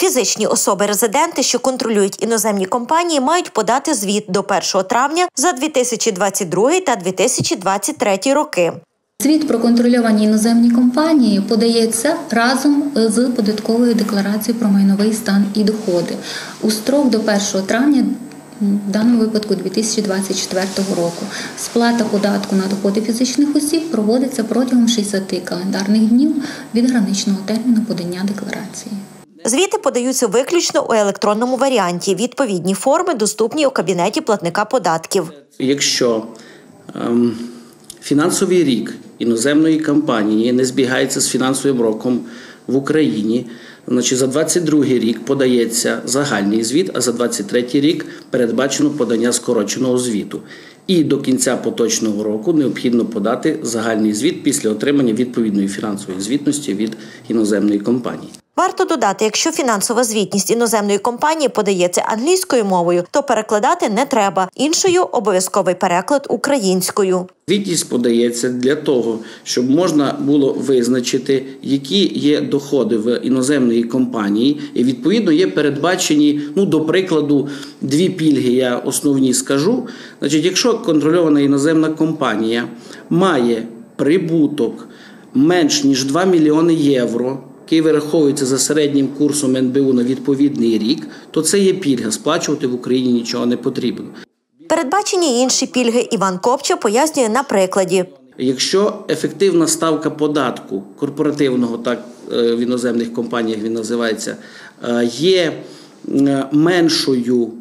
Фізичні особи-резиденти, що контролюють іноземні компанії, мають подати звіт до 1 травня за 2022 та 2023 роки. Звіт про контрольовані іноземні компанії подається разом з податковою декларацією про майновий стан і доходи у строк до 1 травня. В даному випадку 2024 року сплата податку на доходи фізичних осіб проводиться протягом 60 календарних днів від граничного терміну подання декларації. Звіти подаються виключно у електронному варіанті. Відповідні форми доступні у кабінеті платника податків. Якщо ем, фінансовий рік іноземної компанії не збігається з фінансовим роком в Україні, значить за 22 рік подається загальний звіт, а за 23 рік передбачено подання скороченого звіту. І до кінця поточного року необхідно подати загальний звіт після отримання відповідної фінансової звітності від іноземної компанії. Варто додати, якщо фінансова звітність іноземної компанії подається англійською мовою, то перекладати не треба. Іншою обов'язковий переклад українською. Звітність подається для того, щоб можна було визначити, які є доходи в іноземної компанії, і відповідно є передбачені, ну до прикладу, дві пільги. Я основні скажу. Значить, якщо контрольована іноземна компанія має прибуток менш ніж 2 мільйони євро. Який вираховується за середнім курсом НБУ на відповідний рік, то це є пільга. Сплачувати в Україні нічого не потрібно. Передбачені інші пільги Іван Копча пояснює на прикладі. Якщо ефективна ставка податку корпоративного, так е, в іноземних компаніях він називається, е, є е, меншою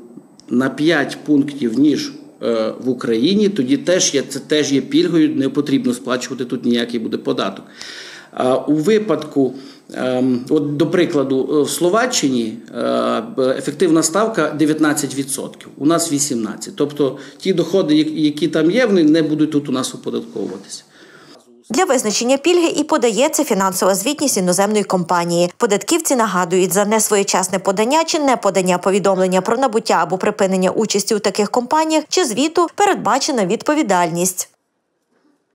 на 5 пунктів ніж в Україні, тоді теж є це теж є пільгою, не потрібно сплачувати тут ніякий буде податок. У випадку, от до прикладу, в Словаччині ефективна ставка 19%, у нас 18%. Тобто ті доходи, які там є, вони не будуть тут у нас оподатковуватися. Для визначення пільги і подається фінансова звітність іноземної компанії. Податківці нагадують за несвоєчасне подання чи не подання повідомлення про набуття або припинення участі у таких компаніях чи звіту передбачена відповідальність.